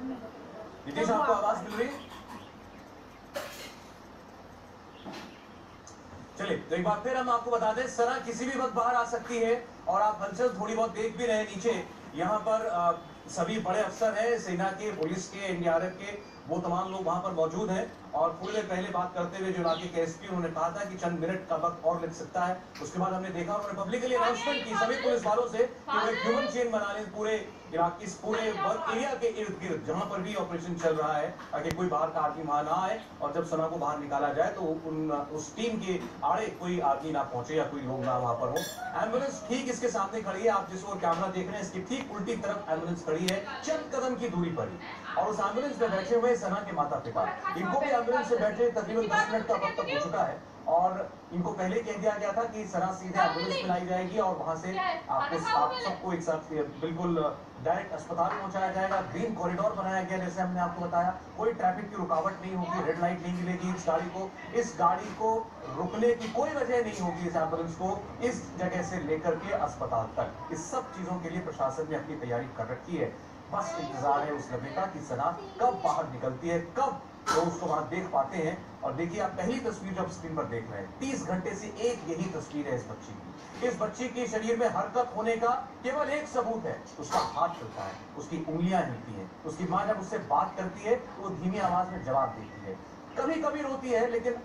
नीतीश आपको आवाज़ मिल रही चलिए तो एक बार फिर हम आपको बता दें, सरा किसी भी वक्त बाहर आ सकती है और आप हलचल थोड़ी बहुत देख भी रहे नीचे। यहाँ पर अ, सभी बड़े अफसर हैं सेना के पुलिस के एनडीआरएफ के वो तमाम लोग वहाँ पर मौजूद हैं। और थोड़ी देर पहले बात करते हुए जो इलाके के एसपी उन्होंने कहा था कि चंद मिनट का वक्त और लग सकता है। उसके बाद हमने देखा उन्होंने पब्लिकली अनाउंसमेंट की सभी पुलिस वालों से कि वो ह्यूमन चेन बना लें पूरे इलाके इस पूरे वर्क एरिया के इर्द गिर्द जहाँ पर भी ऑपरेशन चल रहा है ताकि कोई बाहर का आदमी वहाँ ना आए और जब सना को बाहर निकाला जाए तो उन उस टीम के आड़े कोई आदमी ना पहुँचे या कोई लोग ना वहाँ पर हो। एंबुलेंस ठीक इसके सामने खड़ी है आप जिस ओर कैमरा देख रहे हैं इसकी ठीक उल्टी तरफ़ एंबुलेंस खड़ी है चंद कदम की दूरी पर ही। और उस एंबुलेंस में बैठे हुए सना के माता पिता। इनको भी एंबुलेंस से बैठे तकरीबन दस मिनट का वक्त हो चुका है। और इनको पहले कह दिया गया था कि सना सीधे एंबुलेंस में लाई जाएगी और वहाँ से आपको आप सबको एक साथ बिल्कुल डायरेक्ट अस्पताल पहुँचाया जाएगा। ग्रीन कॉरिडोर बनाया गया, जैसे हमने आपको बताया। कोई ट्रैफ़िक की रुकावट नहीं होगी रेड लाइट नहीं मिलेगी इस गाड़ी को। इस गाड़ी को रुकने की कोई वजह नहीं होगी इस एंबुलेंस को इस जगह से लेकर के अस्पताल तक। इस सब चीज़ों के लिए प्रशासन ने अपनी तैयारी कर रखी है। बस इंतज़ार है उस लम्हे का सना कब बाहर निकलती है, कब लोग उसको वहाँ देख पाते हैं। और देखिए, आप पहली तस्वीर जो आप स्क्रीन पर देख रहे हैं, तीस घंटे से एक यही तस्वीर है इस बच्ची की। इस बच्ची के शरीर में हरकत होने का केवल एक सबूत है। उसका हाथ चलता है, उसकी उंगलियाँ हिलती हैं, उसकी माँ जब उससे बात करती है तो वो धीमी आवाज़ में जवाब देती है। कभी कभी रोती है, लेकिन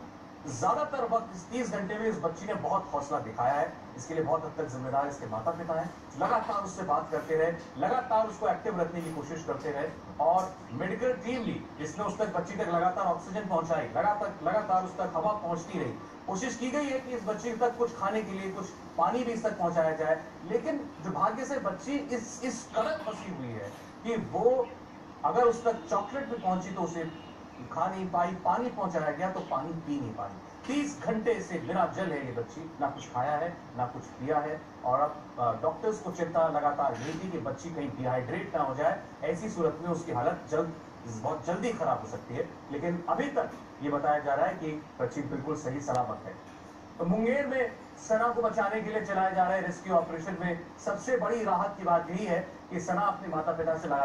ज़्यादातर वक्त इस तीस घंटे में इस बच्ची ने बहुत हौसला दिखाया है। इसके लिए बहुत हद तक जिम्मेदार इसके माता पिता हैं। लगातार उससे बात करते रहे, लगातार उसको एक्टिव रखने की कोशिश करते रहे और मेडिकल टीम भी जिसने उस तक बच्ची तक लगातार ऑक्सीजन पहुंचाई। लगातार लगातार उस तक हवा पहुँचती रही। कोशिश की गई है कि इस बच्ची तक कुछ खाने के लिए, कुछ पानी भी इस तक पहुँचाया जाए, लेकिन दुर्भाग्य से बच्ची इस इस कदर फंसी हुई है कि वो अगर उस तक चॉकलेट भी पहुँची तो उसे खा नहीं पाई, पानी पहुँचाया गया तो पानी पी नहीं पाई। तीस घंटे से बिना जल है ये बच्ची। ना कुछ खाया है, ना कुछ पिया है। और अब डॉक्टर्स को चिंता लगातार यही थी कि बच्ची कहीं डिहाइड्रेट ना हो जाए। ऐसी सूरत में उसकी हालत जल्द, बहुत जल्दी खराब हो सकती है। लेकिन अभी तक ये बताया जा रहा है कि बच्ची बिल्कुल सही सलामत है। तो मुंगेर में सना को बचाने के लिए चलाए जा रहे रेस्क्यू ऑपरेशन में सबसे बड़ी राहत की बात यही है कि सना अपने माता पिता से